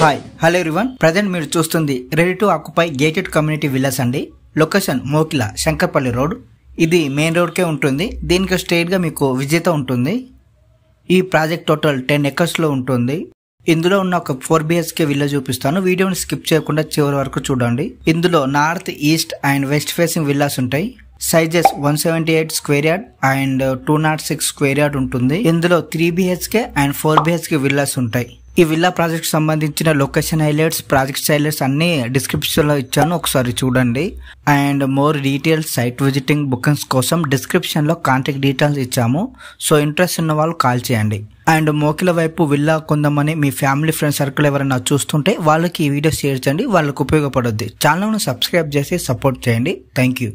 Hi hello everyone present మీరు చూస్తుంది ready to occupy gated community villas అండి. Location Mokila Shankarpalli road ఇది మెయిన్ రోడ్కే ఉంటుంది. దీనికి స్ట్రైట్గా మీకు విజేత ఉంటుంది. ఈ ప్రాజెక్ట్ టోటల్ టెన్ ఎకర్స్లో ఉంటుంది. ఇందులో ఉన్న ఒక ఫోర్ బిహెచ్కే విల్లా చూపిస్తాను. వీడియోని స్కిప్ చేయకుండా చివరి వరకు చూడండి. ఇందులో north east and west facing villas ఉంటాయి. Sizes one seventy eight square yard and two naught six square yard ఉంటుంది. ఇందులో three BHK and four BHK villas ఉంటాయి. ఈ విల్లా ప్రాజెక్ట్ సంబంధించిన లొకేషన్ హైలైట్స్ ప్రాజెక్ట్ హైలైట్స్ అన్ని డిస్క్రిప్షన్లో ఇచ్చాను. ఒకసారి చూడండి. And more details site visiting bookings కోసం డిస్క్రిప్షన్లో కాంటాక్ట్ డీటెయిల్స్ ఇచ్చాము. సో ఇంట్రెస్ట్ ఉన్న వాళ్ళు కాల్ చేయండి. అండ్ మోకిల వైపు విల్లా కొందామని మీ ఫ్యామిలీ ఫ్రెండ్ సర్కిల్ ఎవరైనా చూస్తుంటే వాళ్ళకి ఈ వీడియో షేర్ చేయండి. వాళ్ళకి ఉపయోగపడుద్ది. ఛానల్ను సబ్స్క్రైబ్ చేసి సపోర్ట్ చేయండి. Thank you